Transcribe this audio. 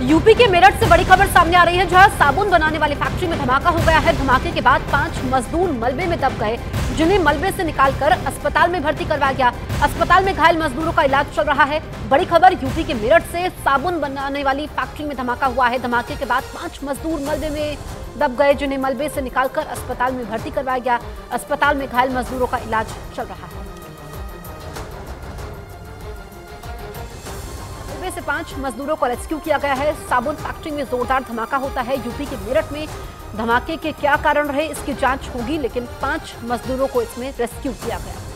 UP के मेरठ से बड़ी खबर सामने आ रही है, जहाँ साबुन बनाने वाली फैक्ट्री में धमाका हो गया है। धमाके के बाद पाँच मजदूर मलबे में दब गए, जिन्हें मलबे से निकालकर अस्पताल में भर्ती करवाया गया। अस्पताल में घायल मजदूरों का इलाज चल रहा है। बड़ी खबर, यूपी के मेरठ से साबुन बनाने वाली फैक्ट्री में धमाका हुआ है। धमाके के बाद पाँच मजदूर मलबे में दब गए, जिन्हें मलबे से निकालकर अस्पताल में भर्ती करवाया गया। अस्पताल में घायल मजदूरों का इलाज चल रहा है। मलबे से पाँच मजदूरों को रेस्क्यू किया गया है। साबुन फैक्ट्री में जोरदार धमाका होता है। यूपी के मेरठ में धमाके के क्या कारण रहे, इसकी जाँच होगी, लेकिन पाँच मजदूरों को इसमें रेस्क्यू किया गया।